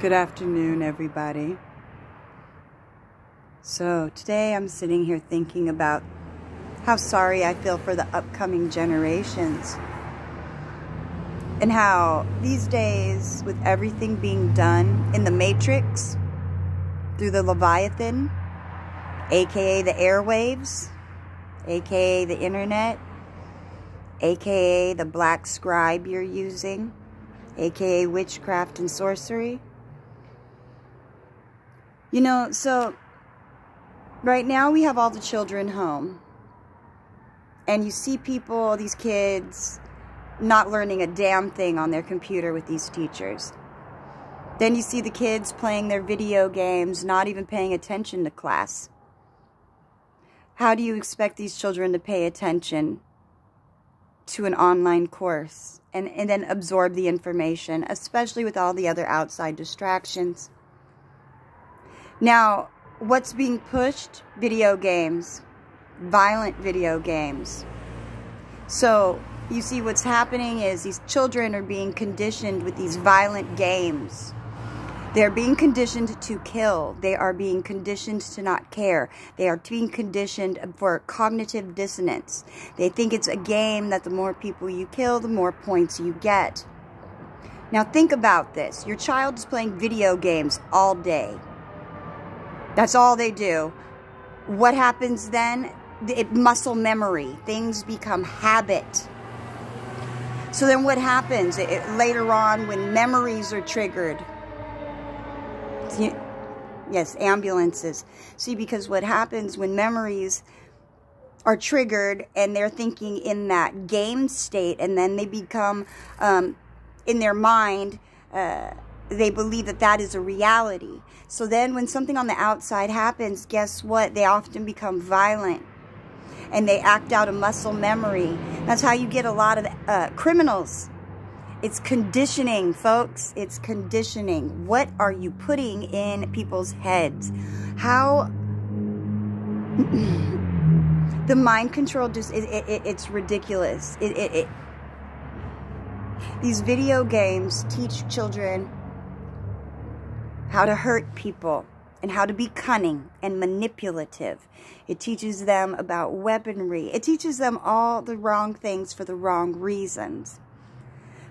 Good afternoon, everybody. So, today I'm sitting here thinking about how sorry I feel for the upcoming generations. And how these days, with everything being done in the Matrix, through the Leviathan, aka the airwaves, aka the internet, aka the black scribe you're using, aka witchcraft and sorcery. You know, so right now we have all the children home. And you see people, these kids, not learning a damn thing on their computer with these teachers. Then you see the kids playing their video games, not even paying attention to class. How do you expect these children to pay attention to an online course and, and then absorb the information, especially with all the other outside distractions? Now, what's being pushed? Video games, violent video games. So, you see what's happening is these children are being conditioned with these violent games. They're being conditioned to kill. They are being conditioned to not care. They are being conditioned for cognitive dissonance. They think it's a game that the more people you kill, the more points you get. Now think about this. Your child is playing video games all day. That's all they do. What happens then? It muscle memory. Things become habit. So then what happens? It, later on when memories are triggered, Yes, ambulances. See, because what happens when memories are triggered and they're thinking in that game state and then they become, um, in their mind, uh, they believe that that is a reality. So then when something on the outside happens, guess what? They often become violent and they act out a muscle memory. That's how you get a lot of uh, criminals it's conditioning, folks. It's conditioning. What are you putting in people's heads? How the mind control just it, it, it's ridiculous. It, it, these video games teach children how to hurt people and how to be cunning and manipulative. It teaches them about weaponry. It teaches them all the wrong things for the wrong reasons.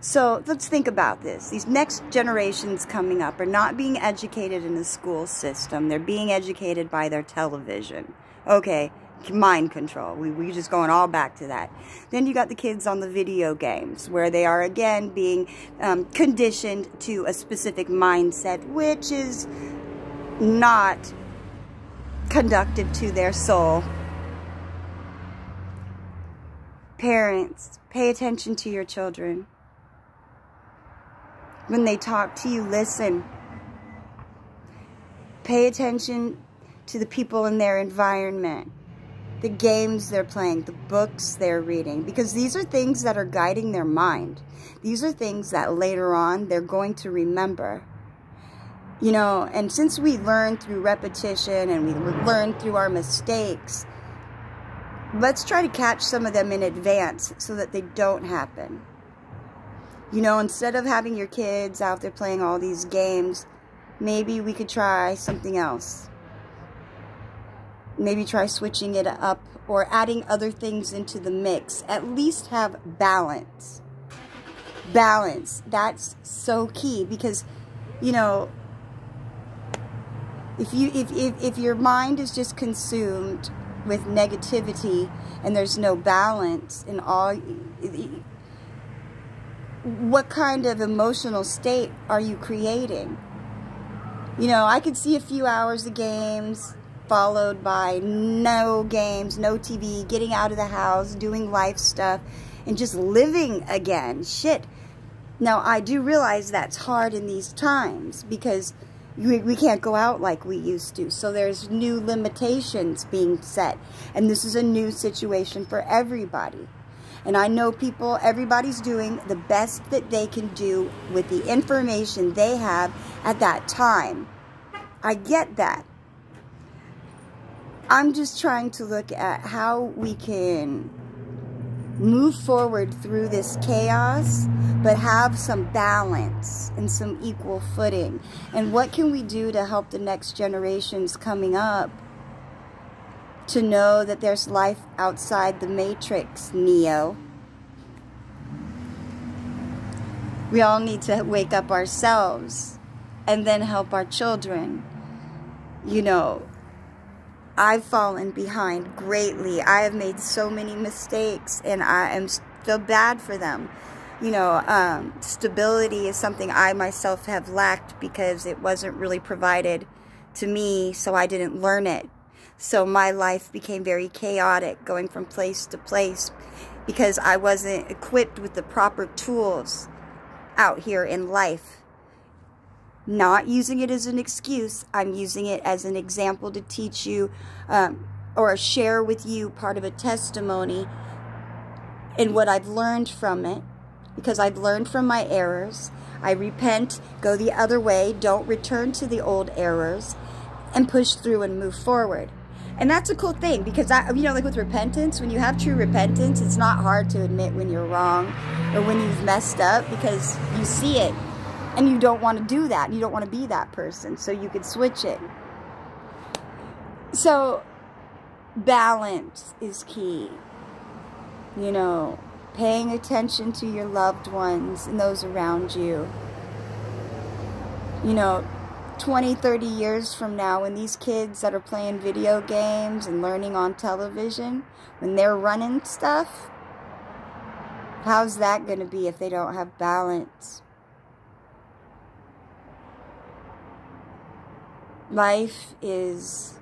So let's think about this. These next generations coming up are not being educated in the school system. They're being educated by their television. Okay, mind control. We, we're just going all back to that. Then you got the kids on the video games where they are again being um, conditioned to a specific mindset, which is not conductive to their soul. Parents, pay attention to your children. When they talk to you, listen. Pay attention to the people in their environment, the games they're playing, the books they're reading, because these are things that are guiding their mind. These are things that later on they're going to remember. You know, and since we learn through repetition and we learn through our mistakes, let's try to catch some of them in advance so that they don't happen. You know, instead of having your kids out there playing all these games, maybe we could try something else. Maybe try switching it up or adding other things into the mix. At least have balance. Balance. That's so key because, you know, if you if, if, if your mind is just consumed with negativity and there's no balance in all what kind of emotional state are you creating? You know, I could see a few hours of games followed by no games, no TV, getting out of the house, doing life stuff, and just living again. Shit. Now, I do realize that's hard in these times because we, we can't go out like we used to. So there's new limitations being set. And this is a new situation for everybody. And I know people, everybody's doing the best that they can do with the information they have at that time. I get that. I'm just trying to look at how we can move forward through this chaos, but have some balance and some equal footing. And what can we do to help the next generations coming up to know that there's life outside the matrix, Neo? We all need to wake up ourselves and then help our children. You know, I've fallen behind greatly. I have made so many mistakes and I am feel bad for them. You know, um, stability is something I myself have lacked because it wasn't really provided to me, so I didn't learn it. So my life became very chaotic, going from place to place because I wasn't equipped with the proper tools out here in life not using it as an excuse. I'm using it as an example to teach you um, or share with you part of a testimony and what I've learned from it because I've learned from my errors. I repent, go the other way, don't return to the old errors, and push through and move forward. And that's a cool thing because I, you know, like with repentance, when you have true repentance, it's not hard to admit when you're wrong or when you've messed up because you see it and you don't want to do that. You don't want to be that person. So you could switch it. So balance is key. You know, paying attention to your loved ones and those around you. You know, 20, 30 years from now, when these kids that are playing video games and learning on television, when they're running stuff, how's that going to be if they don't have balance? Life is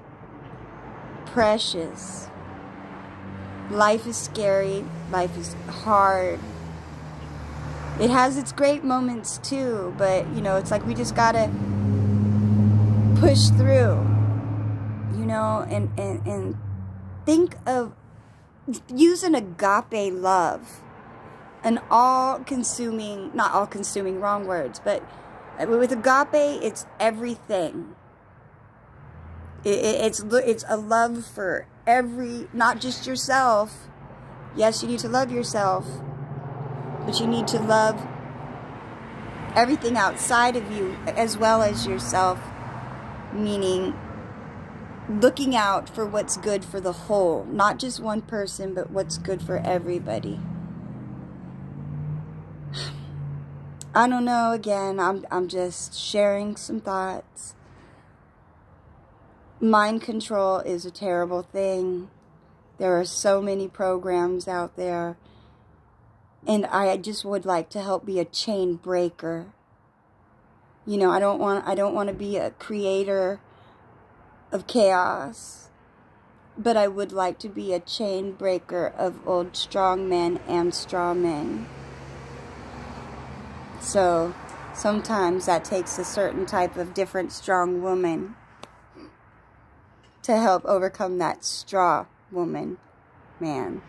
precious. Life is scary. Life is hard. It has its great moments too, but you know, it's like we just gotta push through, you know, and, and, and think of using agape love, an all consuming, not all consuming, wrong words, but with agape, it's everything it's it's a love for every, not just yourself. Yes, you need to love yourself, but you need to love everything outside of you as well as yourself. Meaning, looking out for what's good for the whole, not just one person, but what's good for everybody. I don't know. Again, I'm I'm just sharing some thoughts mind control is a terrible thing. There are so many programs out there. And I just would like to help be a chain breaker. You know, I don't want I don't want to be a creator of chaos. But I would like to be a chain breaker of old strong men and strong men. So sometimes that takes a certain type of different strong woman to help overcome that straw woman man.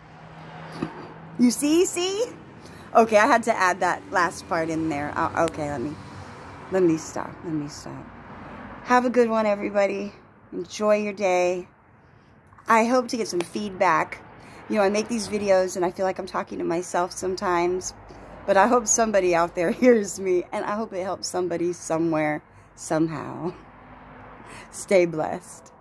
You see, see? Okay, I had to add that last part in there. Oh, okay, let me, let me stop. Let me stop. Have a good one, everybody. Enjoy your day. I hope to get some feedback. You know, I make these videos and I feel like I'm talking to myself sometimes. But I hope somebody out there hears me. And I hope it helps somebody somewhere, somehow. Stay blessed.